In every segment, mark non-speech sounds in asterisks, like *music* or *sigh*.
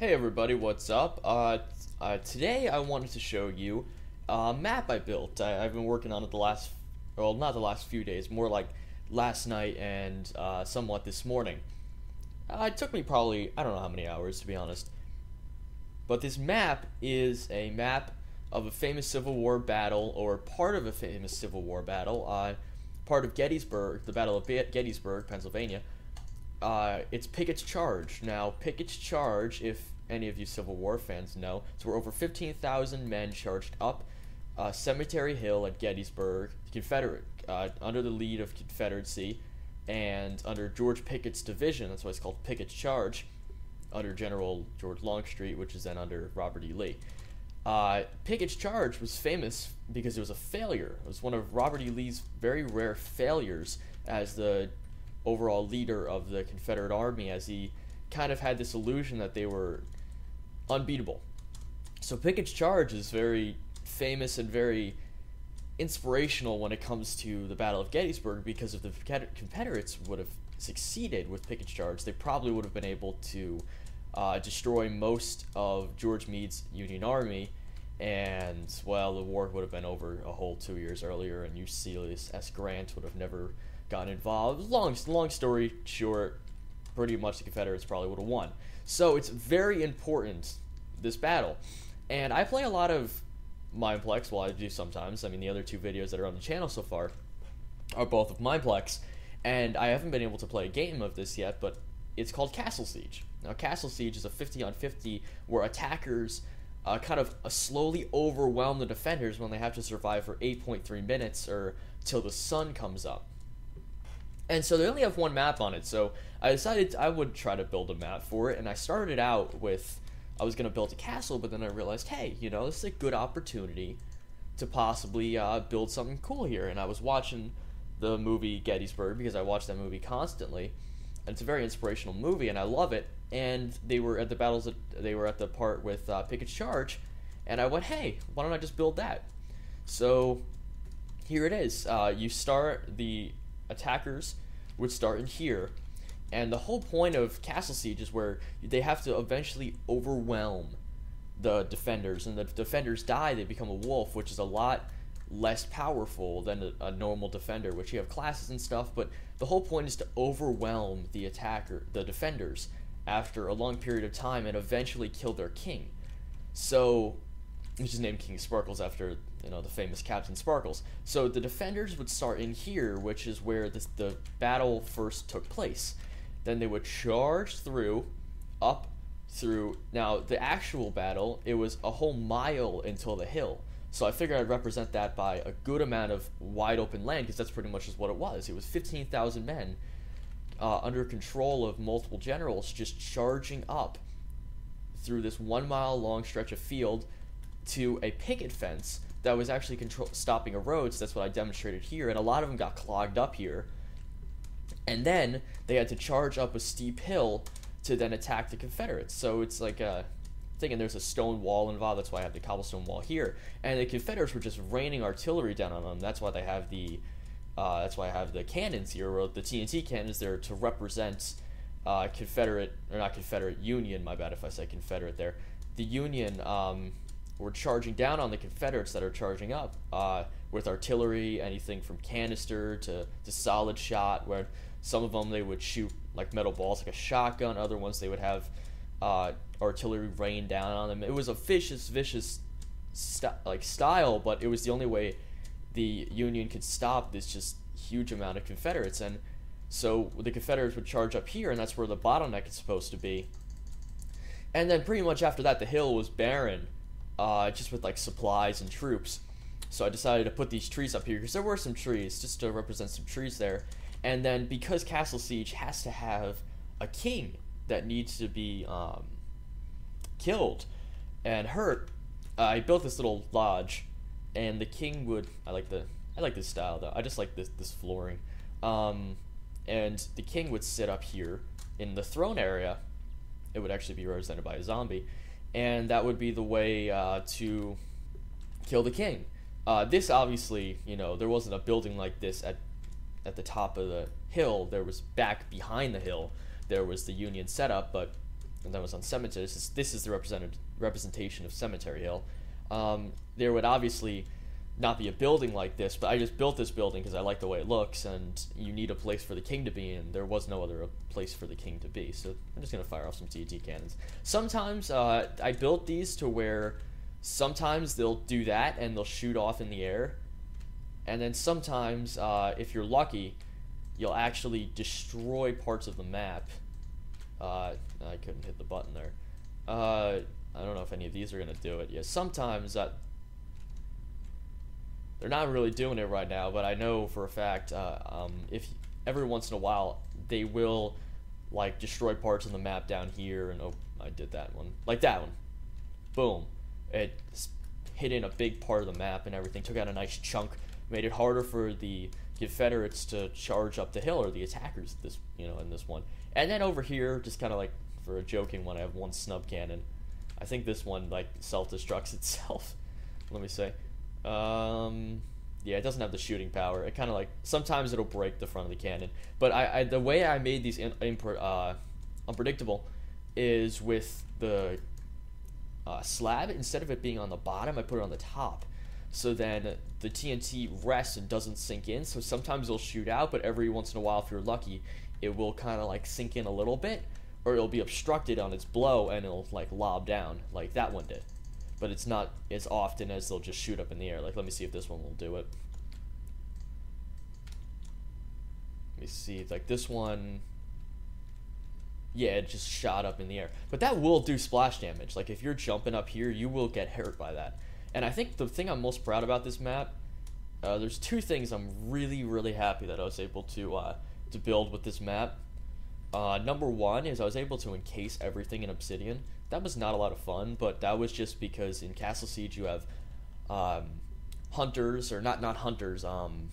Hey everybody, what's up? Uh, uh, today I wanted to show you a map I built. I, have been working on it the last, well, not the last few days, more like last night and uh, somewhat this morning. Uh, it took me probably, I don't know how many hours to be honest. But this map is a map of a famous Civil War battle, or part of a famous Civil War battle, uh, part of Gettysburg, the Battle of Gettysburg, Pennsylvania uh, it's Pickett's Charge. Now, Pickett's Charge, if any of you Civil War fans know, it's where over 15,000 men charged up uh, Cemetery Hill at Gettysburg, Confederate, uh, under the lead of Confederacy, and under George Pickett's division. That's why it's called Pickett's Charge, under General George Longstreet, which is then under Robert E. Lee. Uh, Pickett's Charge was famous because it was a failure. It was one of Robert E. Lee's very rare failures as the overall leader of the Confederate Army as he kind of had this illusion that they were unbeatable. So Pickett's charge is very famous and very inspirational when it comes to the Battle of Gettysburg because if the Confederates would have succeeded with Pickett's charge, they probably would have been able to uh, destroy most of George Meade's Union Army. And, well, the war would have been over a whole two years earlier, and Ulysses S. Grant would have never got involved. Long, long story short, pretty much the Confederates probably would have won. So it's very important, this battle. And I play a lot of Mineplex, well, I do sometimes. I mean, the other two videos that are on the channel so far are both of Mineplex. And I haven't been able to play a game of this yet, but it's called Castle Siege. Now, Castle Siege is a 50 on 50 where attackers uh, kind of uh, slowly overwhelm the defenders when they have to survive for 8.3 minutes or till the sun comes up. And so they only have one map on it, so I decided I would try to build a map for it, and I started out with I was going to build a castle, but then I realized, hey, you know, this is a good opportunity to possibly uh, build something cool here. And I was watching the movie Gettysburg because I watch that movie constantly, and it's a very inspirational movie, and I love it. And they were at the battles, that, they were at the part with uh, Pickett's Charge, and I went, hey, why don't I just build that? So here it is. Uh, you start the attackers would start in here. And the whole point of Castle Siege is where they have to eventually overwhelm the defenders, and the defenders die, they become a wolf, which is a lot less powerful than a, a, normal defender, which you have classes and stuff, but the whole point is to overwhelm the attacker, the defenders, after a long period of time and eventually kill their king. So which is named King Sparkles after you know the famous Captain Sparkles. So the defenders would start in here, which is where this, the battle first took place. Then they would charge through, up through. Now the actual battle, it was a whole mile until the hill. So I figured I'd represent that by a good amount of wide open land because that's pretty much just what it was. It was 15,000 men uh, under control of multiple generals just charging up through this one mile long stretch of field to a picket fence that was actually control- stopping a road. So that's what I demonstrated here, and a lot of them got clogged up here. And then they had to charge up a steep hill to then attack the Confederates. So it's like a thing, and there's a stone wall involved. That's why I have the cobblestone wall here. And the Confederates were just raining artillery down on them. That's why they have the uh, that's why I have the cannons here, or the TNT cannons there to represent uh, Confederate or not Confederate Union. My bad if I say Confederate there. The Union um, we're charging down on the Confederates that are charging up uh, with artillery, anything from canister to, to solid shot, where some of them they would shoot like metal balls like a shotgun, other ones they would have uh, artillery rain down on them. It was a vicious, vicious st- like style, but it was the only way the Union could stop this just huge amount of Confederates. And so the Confederates would charge up here, and that's where the bottleneck is supposed to be. And then pretty much after that, the hill was barren uh, just with like supplies and troops. So I decided to put these trees up here because there were some trees just to represent some trees there. And then because Castle Siege has to have a king that needs to be um, killed and hurt, I built this little lodge, and the king would. I like the I like this style though. I just like this this flooring. Um, and the king would sit up here in the throne area. It would actually be represented by a zombie, and that would be the way uh, to kill the king. Uh, this obviously, you know, there wasn't a building like this at at the top of the hill. There was back behind the hill. There was the Union setup, but that was on Cemetery. This is, this is the representation of Cemetery Hill. Um, there would obviously not be a building like this, but I just built this building because I like the way it looks, and you need a place for the king to be, and there was no other place for the king to be. So I'm just gonna fire off some TNT cannons. Sometimes uh, I built these to where sometimes they'll do that and they'll shoot off in the air, and then sometimes uh, if you're lucky, you'll actually destroy parts of the map. Uh, I couldn't hit the button there. Uh, I don't know if any of these are gonna do it. Yeah, sometimes that they're not really doing it right now, but I know for a fact uh, um, if every once in a while they will like destroy parts of the map down here and oh I did that one. Like that one. Boom. It hit in a big part of the map and everything took out a nice chunk made it harder for the Confederates to charge up the hill or the attackers this you know in this one. And then over here just kind of like for a joking one I have one snub cannon. I think this one like self-destructs *laughs* itself let me say um, yeah, it doesn't have the shooting power. It kind of like sometimes it'll break the front of the cannon. But I, I the way I made these in, uh, unpredictable is with the uh, slab instead of it being on the bottom, I put it on the top. So then the TNT rests and doesn't sink in. So sometimes it'll shoot out, but every once in a while, if you're lucky, it will kind of like sink in a little bit, or it'll be obstructed on its blow and it'll like lob down, like that one did but it's not as often as they'll just shoot up in the air. Like, let me see if this one will do it. Let me see, like this one, yeah, it just shot up in the air. But that will do splash damage. Like, if you're jumping up here, you will get hurt by that. And I think the thing I'm most proud about this map, uh, there's two things I'm really, really happy that I was able to, uh, to build with this map. Uh, number one is I was able to encase everything in obsidian. That was not a lot of fun, but that was just because in Castle Siege you have um, hunters or not not hunters, um,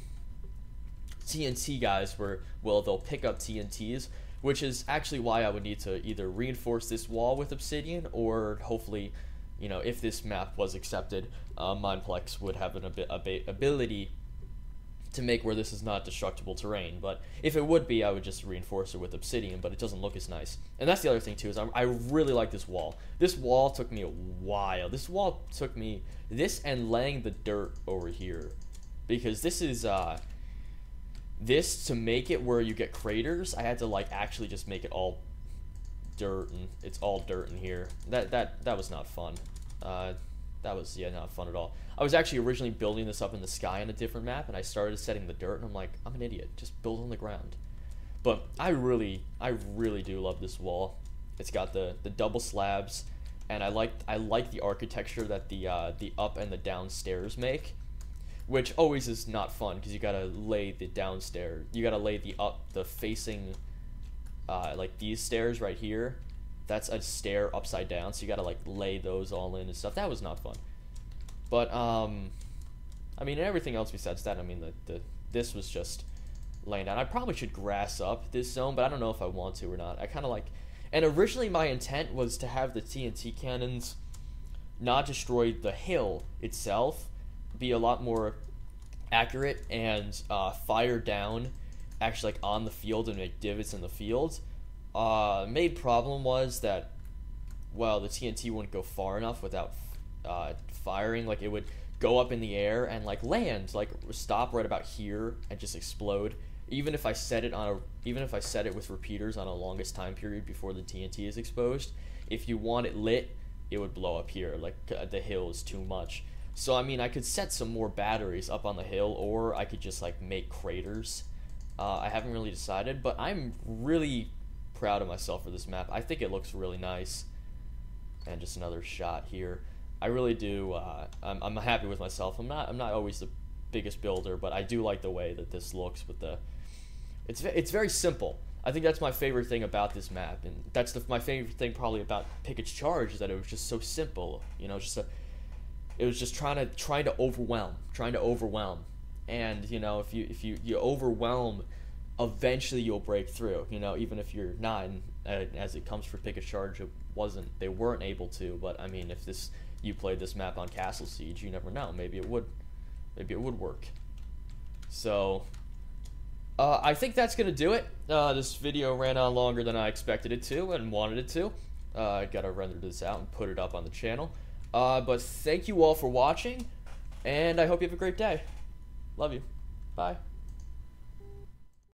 TNT guys where well they'll pick up TNTs, which is actually why I would need to either reinforce this wall with obsidian or hopefully, you know, if this map was accepted, uh, Mineplex would have an ab- ability to make where this is not destructible terrain. But if it would be, I would just reinforce it with obsidian, but it doesn't look as nice. And that's the other thing too, is I, I really like this wall. This wall took me a while. This wall took me, this and laying the dirt over here. Because this is, uh, this, to make it where you get craters, I had to like actually just make it all dirt and it's all dirt in here. That, that, that was not fun. Uh, that was, yeah, not fun at all. I was actually originally building this up in the sky on a different map, and I started setting the dirt, and I'm like, I'm an idiot. Just build on the ground. But I really, I really do love this wall. It's got the, the double slabs, and I like I like the architecture that the uh, the up and the downstairs make, which always is not fun because you gotta lay the downstairs, you gotta lay the up the facing, uh, like these stairs right here. That's a stair upside down, so you gotta like lay those all in and stuff. That was not fun. But um, I mean, everything else besides that, I mean, the, the this was just laying down. I probably should grass up this zone, but I don't know if I want to or not. I kind of like, and originally my intent was to have the TNT cannons not destroy the hill itself, be a lot more accurate and uh, fire down actually like on the field and make divots in the field. Uh, main problem was that well the TNT wouldn't go far enough without uh, firing, like it would go up in the air and like land, like stop right about here and just explode. Even if I set it on a, even if I set it with repeaters on a longest time period before the TNT is exposed, if you want it lit, it would blow up here. Like uh, the hill is too much. So I mean, I could set some more batteries up on the hill, or I could just like make craters. Uh, I haven't really decided, but I'm really proud of myself for this map. I think it looks really nice. And just another shot here. I really do. Uh, I'm, I'm happy with myself. I'm not. I'm not always the biggest builder, but I do like the way that this looks with the. It's it's very simple. I think that's my favorite thing about this map, and that's the, my favorite thing probably about Pickett's Charge is that it was just so simple. You know, just a. It was just trying to trying to overwhelm, trying to overwhelm, and you know if you if you you overwhelm, eventually you'll break through. You know, even if you're not, and, uh, as it comes for Pickett Charge, it wasn't. They weren't able to, but I mean, if this you played this map on Castle Siege, you never know. Maybe it would, maybe it would work. So, uh, I think that's gonna do it. Uh, this video ran on longer than I expected it to and wanted it to. Uh, I gotta render this out and put it up on the channel. Uh, but thank you all for watching, and I hope you have a great day. Love you. Bye.